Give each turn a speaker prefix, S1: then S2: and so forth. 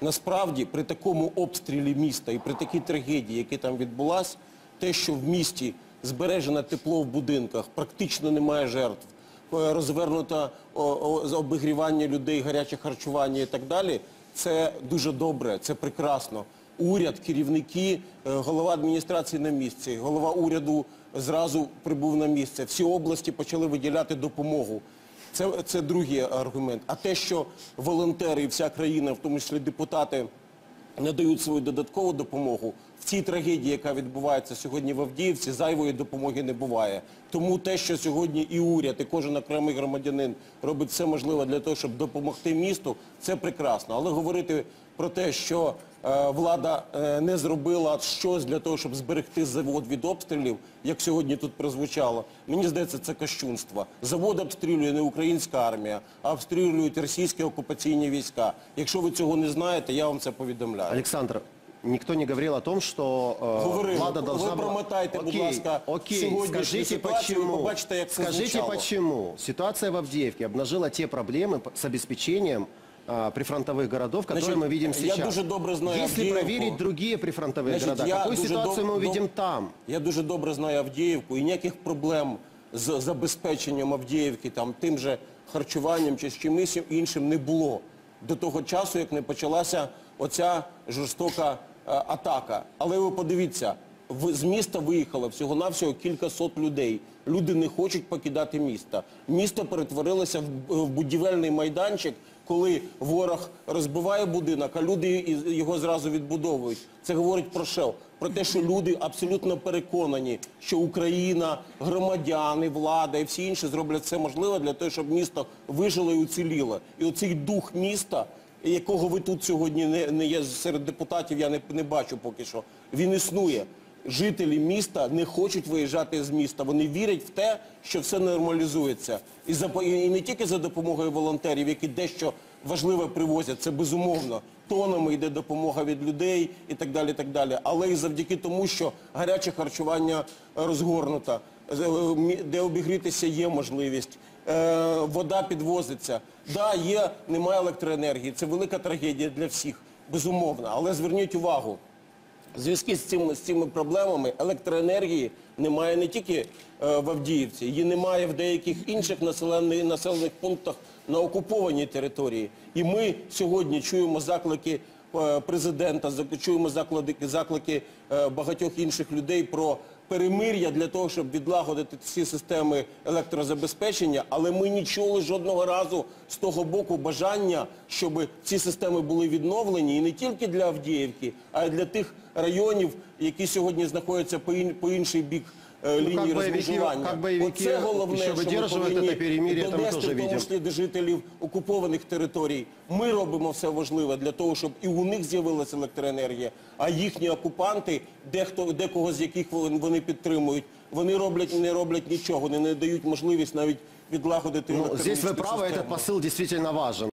S1: Насправді, при такому обстрілі міста і при такій трагедії, яка там відбулась, те, що в місті збережено тепло в будинках, практично немає жертв, е, розвернуто обігрівання людей, гаряче харчування і так далі, це дуже добре, це прекрасно. Уряд, керівники, е, голова адміністрації на місці, голова уряду зразу прибув на місце. Всі області почали виділяти допомогу. Це, це другий аргумент. А те, що волонтери і вся країна, в тому числі депутати, надають свою додаткову допомогу. В цій трагедії, яка відбувається сьогодні в Авдіївці, зайвої допомоги не буває. Тому те, що сьогодні і уряд, і кожен окремий громадянин робить все можливе для того, щоб допомогти місту, це прекрасно. Але говорити про те, що влада е, не зробила щось для того, щоб зберегти завод від обстрілів, як сьогодні тут прозвучало, мені здається, це кощунство. Завод обстрілює не українська армія, а обстрілюють російські окупаційні війська. Якщо ви цього не знаєте, я вам це повідомляю.
S2: Александр, никто не говорил о том, что э,
S1: Говорили.
S2: влада должна
S1: Ви
S2: была...
S1: промотайте, будь
S2: Окей,
S1: ласка,
S2: окей,
S1: сьогоднішню
S2: скажите
S1: ситуацію, ви
S2: почему,
S1: побачите, як це
S2: скажите
S1: звучало.
S2: почему ситуация в Авдеевке обнажила те проблемы п- с обеспечением а, прифронтовых городов, которые
S1: Значит,
S2: мы видим
S1: я
S2: сейчас.
S1: дуже добре знаю
S2: Если
S1: Авдеевку.
S2: проверить другие прифронтовые
S1: Значить,
S2: города,
S1: я
S2: какую
S1: дуже
S2: ситуацию
S1: доб-
S2: мы увидим
S1: доб-
S2: там?
S1: Я дуже добре знаю Авдіївку і ніяких проблем з забезпеченням Авдіївки, там, тим же харчуванням чи з чимось іншим не було. До того часу, як не почалася оця жорстока е, атака. Але ви подивіться, в- з міста виїхало всього-навсього кілька сот людей. Люди не хочуть покидати місто. Місто перетворилося в, в будівельний майданчик, коли ворог розбиває будинок, а люди його зразу відбудовують. Це говорить про що? Про те, що люди абсолютно переконані, що Україна, громадяни, влада і всі інші зроблять все можливе для того, щоб місто вижило і уціліло. І оцей дух міста, якого ви тут сьогодні не, не є серед депутатів, я не, не бачу поки що, він існує. Жителі міста не хочуть виїжджати з міста. Вони вірять в те, що все нормалізується. І, за, і не тільки за допомогою волонтерів, які дещо важливе привозять, це безумовно. Тонами йде допомога від людей і так далі, так далі. Але і завдяки тому, що гаряче харчування е, розгорнуто, е, мі- де обігрітися є можливість, е, вода підвозиться. Да, є, немає електроенергії, це велика трагедія для всіх, безумовно. Але зверніть увагу, в зв'язку з цими, з цими проблемами електроенергії немає не тільки е, в Авдіївці, її немає в деяких інших населених, населених пунктах на окупованій території. І ми сьогодні чуємо заклики е, президента, чуємо заклики, заклики е, багатьох інших людей про перемир'я для того, щоб відлагодити всі системи електрозабезпечення, але ми не чули жодного разу з того боку бажання, щоб ці системи були відновлені і не тільки для Авдіївки, а й для тих районів, які сьогодні знаходяться по, інший бік лінії
S2: как боевики-
S1: розмежування.
S2: как боевики
S1: Оце головне,
S2: ще
S1: що ми
S2: видержують
S1: повинні
S2: це перемир'я, це ми
S1: донести,
S2: теж
S1: в тому
S2: видим.
S1: числі до жителів окупованих територій. Ми робимо все важливе для того, щоб і у них з'явилася електроенергія, а їхні окупанти, дехто, декого з яких вони вони підтримують, вони роблять не роблять нічого, вони не дають можливість навіть відлагодити
S2: Ну, здесь вы
S1: електроенергетичну
S2: правы, этот
S1: систему.
S2: посыл действительно важен.